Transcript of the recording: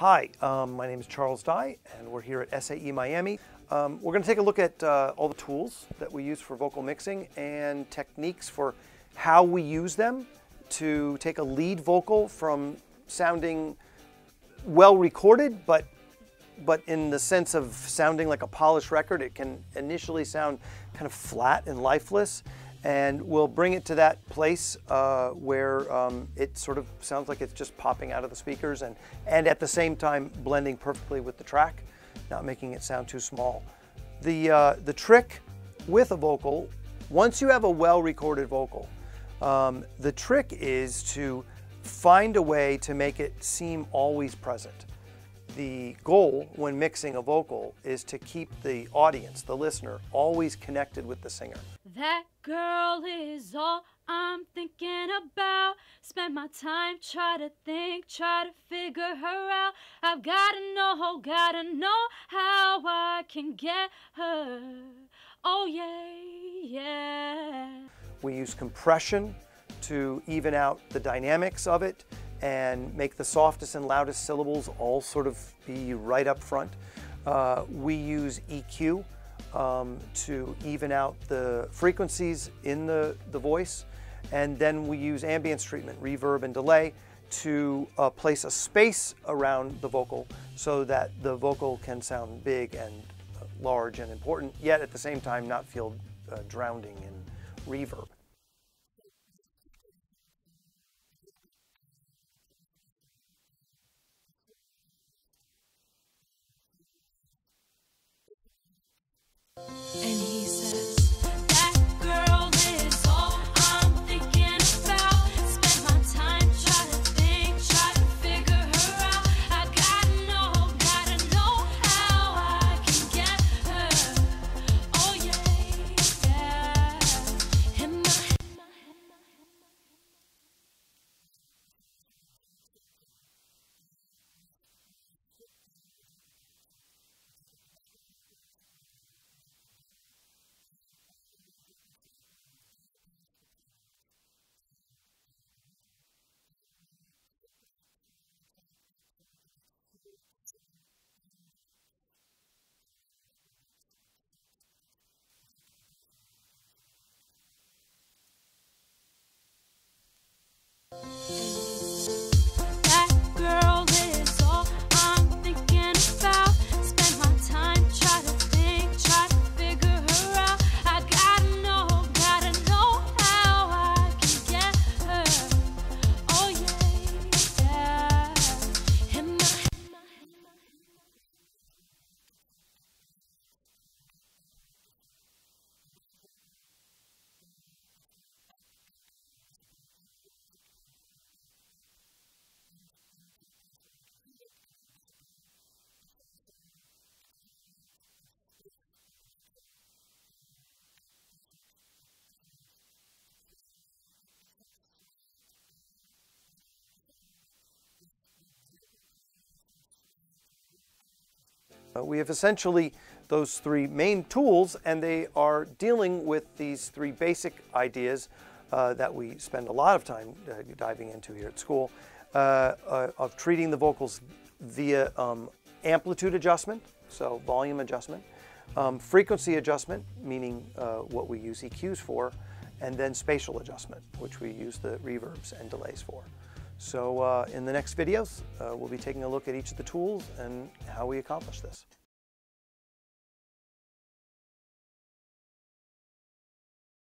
Hi, um, my name is Charles Dye, and we're here at SAE Miami. Um, we're going to take a look at uh, all the tools that we use for vocal mixing and techniques for how we use them to take a lead vocal from sounding well recorded, but but in the sense of sounding like a polished record, it can initially sound kind of flat and lifeless and we'll bring it to that place uh, where um, it sort of sounds like it's just popping out of the speakers and, and at the same time blending perfectly with the track, not making it sound too small. The, uh, the trick with a vocal, once you have a well-recorded vocal, um, the trick is to find a way to make it seem always present the goal when mixing a vocal is to keep the audience, the listener, always connected with the singer. That girl is all I'm thinking about. Spend my time, try to think, try to figure her out. I've gotta know, gotta know how I can get her. Oh, yeah, yeah. We use compression to even out the dynamics of it and make the softest and loudest syllables all sort of be right up front. Uh, we use EQ um, to even out the frequencies in the, the voice. And then we use ambience treatment, reverb and delay to uh, place a space around the vocal so that the vocal can sound big and uh, large and important, yet at the same time not feel uh, drowning in reverb. Uh, we have essentially those three main tools and they are dealing with these three basic ideas uh, that we spend a lot of time uh, diving into here at school uh, uh, of treating the vocals via um, amplitude adjustment, so volume adjustment, um, frequency adjustment, meaning uh, what we use EQs for, and then spatial adjustment, which we use the reverbs and delays for. So uh, in the next videos, uh, we'll be taking a look at each of the tools and how we accomplish this.